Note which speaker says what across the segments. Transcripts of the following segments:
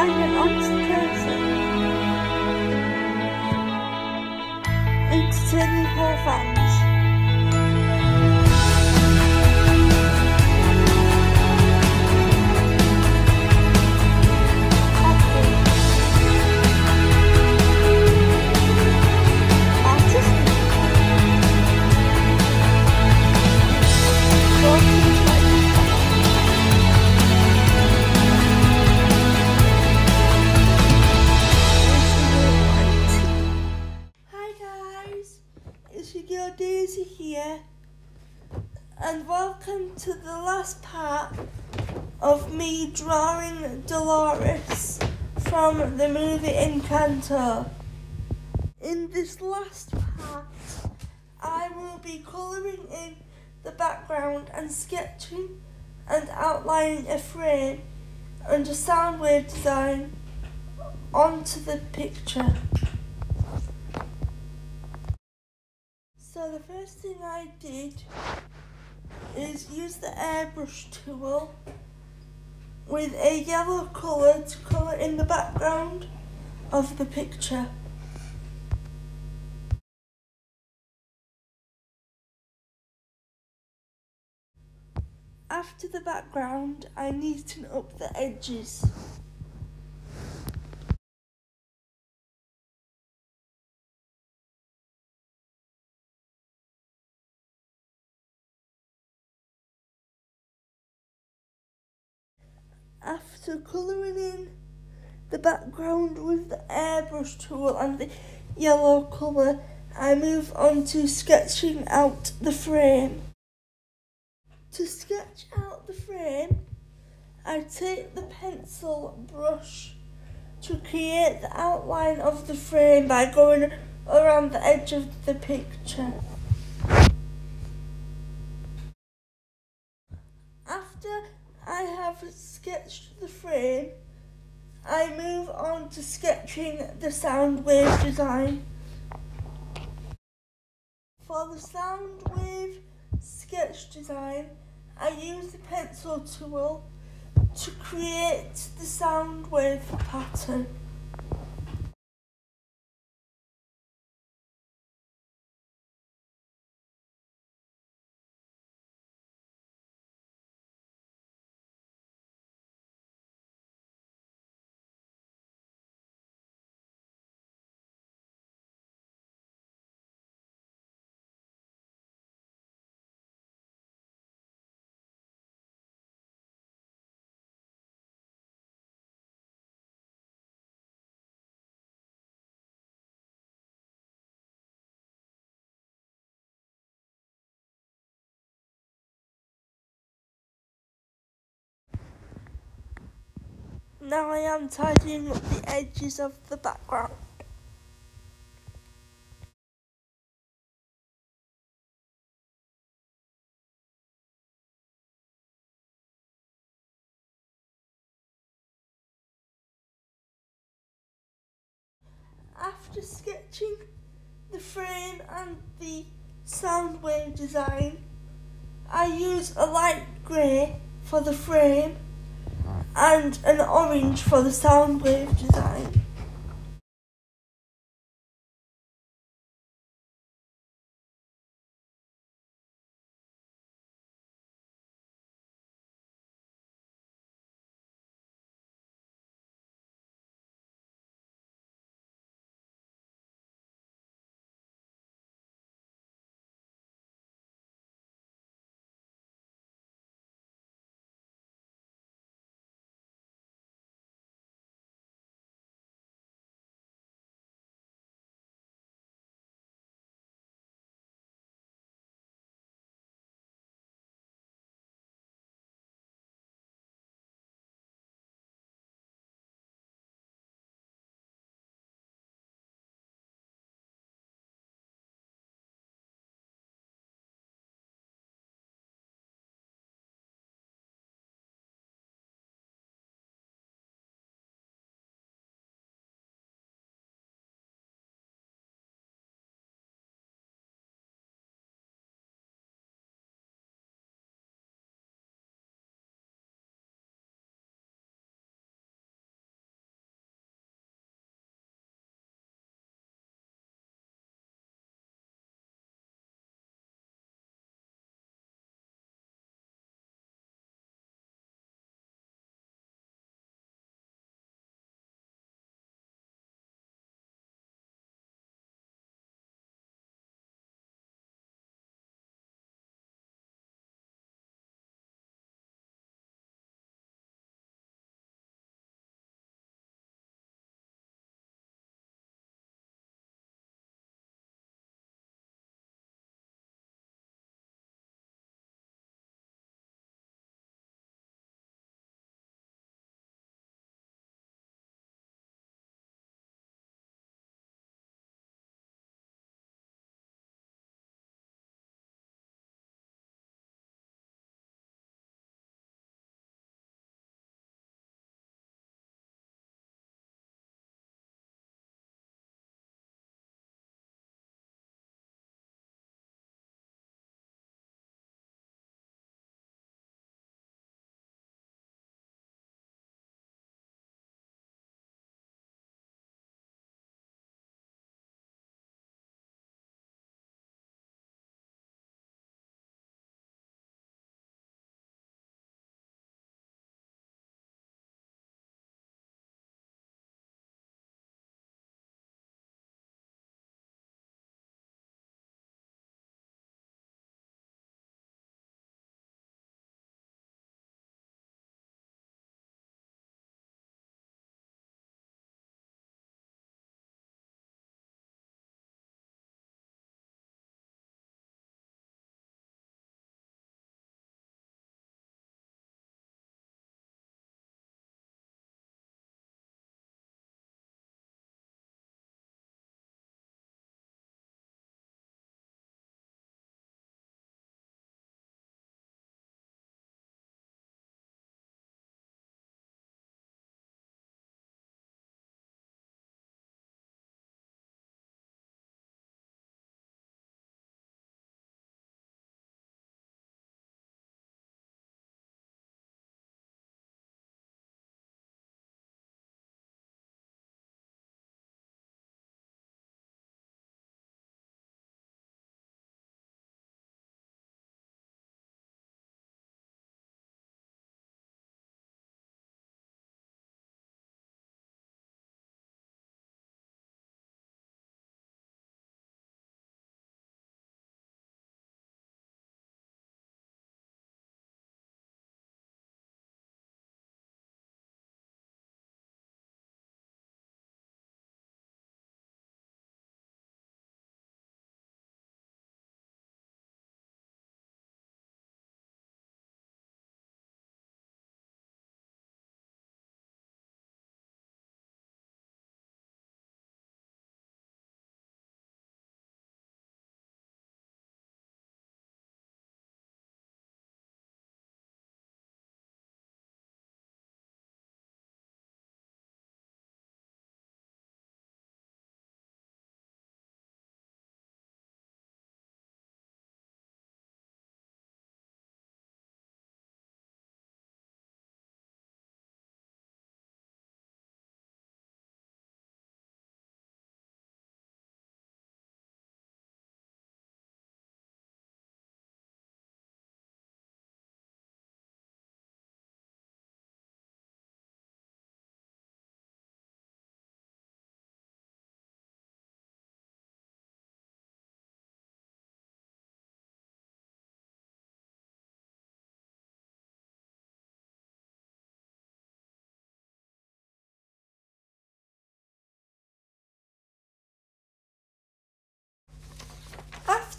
Speaker 1: A kind and honest person. Entertaining her fans. Drawing Dolores from the movie Encanto. In this last part, I will be colouring in the background and sketching and outlining a frame and a sound wave design onto the picture. So the first thing I did is use the airbrush tool with a yellow colour to colour in the background of the picture. After the background, I neaten up the edges. Colouring in the background with the airbrush tool and the yellow colour, I move on to sketching out the frame. To sketch out the frame, I take the pencil brush to create the outline of the frame by going around the edge of the picture. After I have sketched the frame, I move on to sketching the sound wave design. For the sound wave sketch design, I use the pencil tool to create the sound wave pattern. Now I am tidying up the edges of the background. After sketching the frame and the sound wave design, I use a light grey for the frame and an orange for the sound wave design.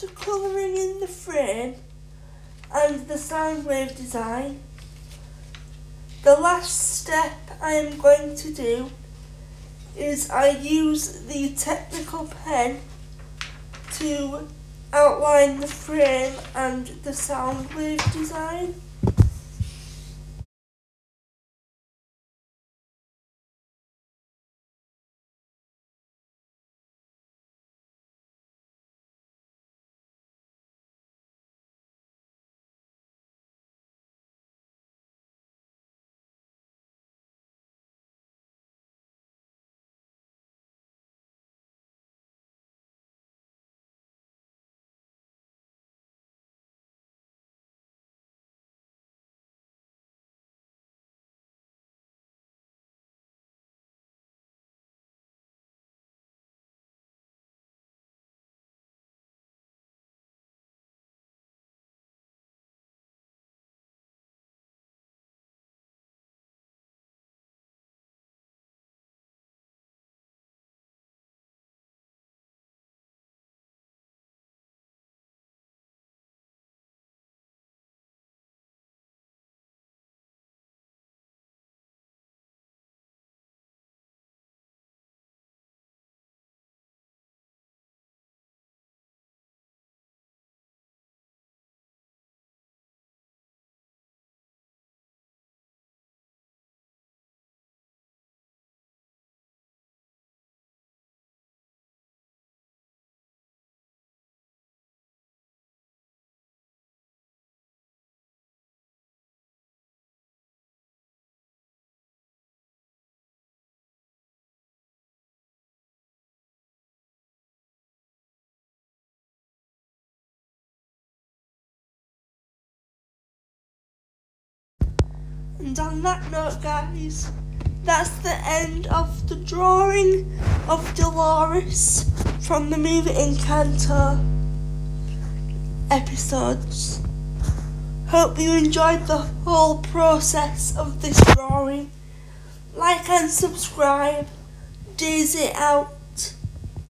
Speaker 1: After colouring in the frame and the sound wave design, the last step I am going to do is I use the technical pen to outline the frame and the sound wave design. And on that note, guys, that's the end of the drawing of Dolores from the movie Encanto episodes. Hope you enjoyed the whole process of this drawing. Like and subscribe. Daisy out.